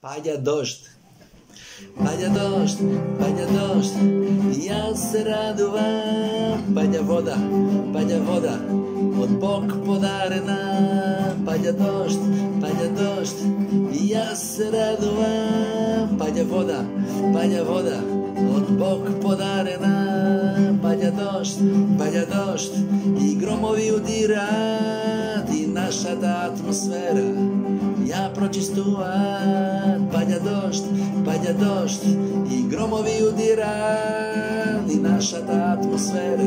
Pada došt, pada došt, pada došt, ja se radujem, pada voda, pada voda, od Bog podarena, pada došt, pada došt, ja se radujem, pada voda, pada voda, od Bog podarena, pada došt, pada došt, i gromovi udirat, i naša ta atmosfera, ja pročistuvat, padja došt, padja došt i gromovi udirat i naša ta atmosfera.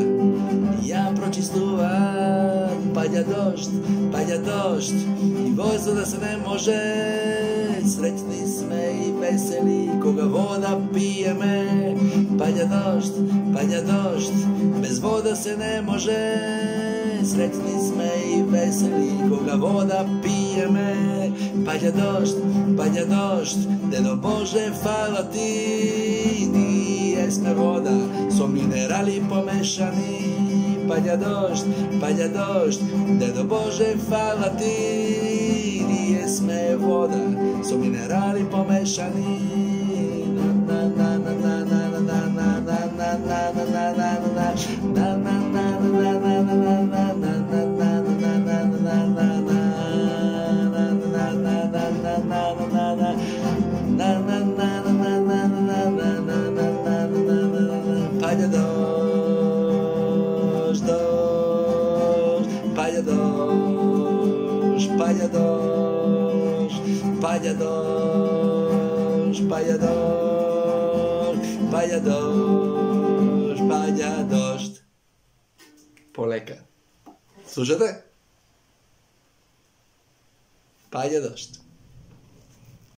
Ja pročistuvat, паѓа дожд, паѓа дожд и возо да се не може. Среќни сме и весели кога вода пиеме. Паѓа дожд, паѓа дожд, без вода се не може. Среќни сме и весели кога вода пиеме. Паѓа дожд, паѓа дожд, дедо Боже, фала ти. Ние сме вода со минерали помешани. Padja došt, padja došt, dedo Bože hvala ti Nije sme voda, so minerali pomešani na na na na na na na na na na na na na na na Palha palladors, palladors, palladors, palladors, palladors, palladors. Poleka. Slušate? Paljadost.